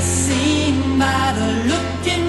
seen by the look in